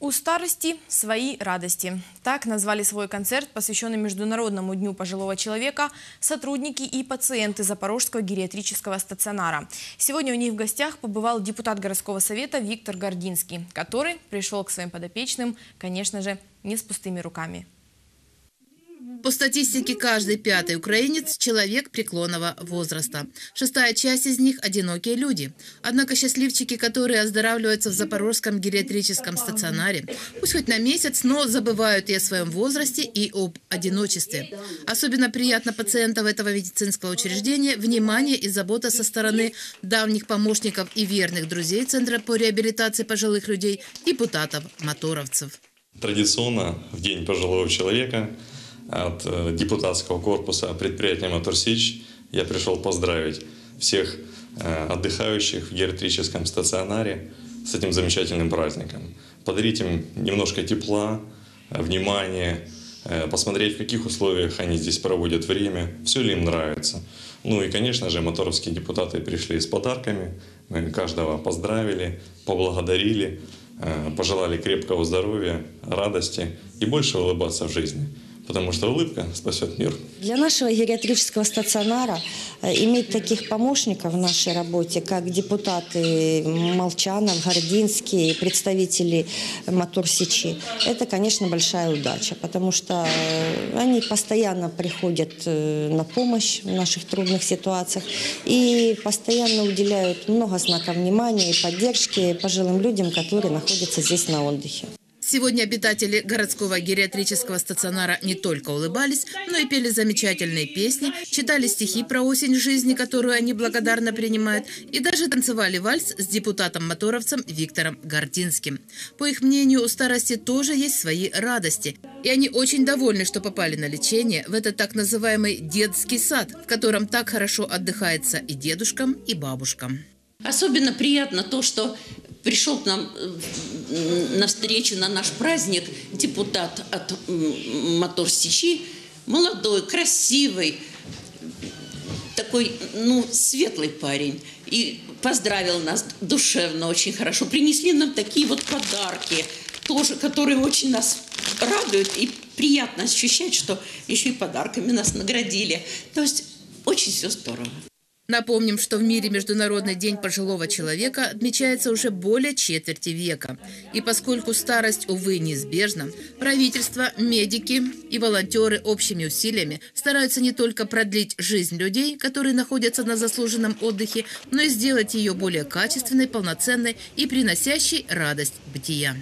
У старости свои радости. Так назвали свой концерт, посвященный Международному дню пожилого человека, сотрудники и пациенты Запорожского гериатрического стационара. Сегодня у них в гостях побывал депутат городского совета Виктор Гординский, который пришел к своим подопечным, конечно же, не с пустыми руками. По статистике, каждый пятый украинец – человек преклонного возраста. Шестая часть из них – одинокие люди. Однако счастливчики, которые оздоравливаются в Запорожском гериатрическом стационаре, пусть хоть на месяц, но забывают и о своем возрасте, и об одиночестве. Особенно приятно пациентам этого медицинского учреждения внимание и забота со стороны давних помощников и верных друзей Центра по реабилитации пожилых людей, депутатов-моторовцев. Традиционно в День пожилого человека – от э, депутатского корпуса предприятия «Моторсич» я пришел поздравить всех э, отдыхающих в гериатрическом стационаре с этим замечательным праздником. Подарить им немножко тепла, э, внимания, посмотреть, в каких условиях они здесь проводят время, все ли им нравится. Ну и, конечно же, моторовские депутаты пришли с подарками, мы каждого поздравили, поблагодарили, пожелали крепкого здоровья, радости и больше улыбаться в жизни потому что улыбка спасет мир. Для нашего гериатрического стационара э, иметь таких помощников в нашей работе, как депутаты Молчанов, Гординский, представители Мотор Сечи, это, конечно, большая удача, потому что э, они постоянно приходят э, на помощь в наших трудных ситуациях и постоянно уделяют много знаков внимания и поддержки пожилым людям, которые находятся здесь на отдыхе. Сегодня обитатели городского гериатрического стационара не только улыбались, но и пели замечательные песни, читали стихи про осень жизни, которую они благодарно принимают, и даже танцевали вальс с депутатом-моторовцем Виктором Гординским. По их мнению, у старости тоже есть свои радости. И они очень довольны, что попали на лечение в этот так называемый детский сад, в котором так хорошо отдыхается и дедушкам, и бабушкам. Особенно приятно то, что пришел к нам э, на встречу на наш праздник депутат от Мотор Сечи, молодой, красивый, такой, ну, светлый парень. И поздравил нас душевно, очень хорошо. Принесли нам такие вот подарки, тоже, которые очень нас радуют. И приятно ощущать, что еще и подарками нас наградили. То есть очень все здорово. Напомним, что в мире Международный день пожилого человека отмечается уже более четверти века. И поскольку старость, увы, неизбежна, правительство, медики и волонтеры общими усилиями стараются не только продлить жизнь людей, которые находятся на заслуженном отдыхе, но и сделать ее более качественной, полноценной и приносящей радость бытия.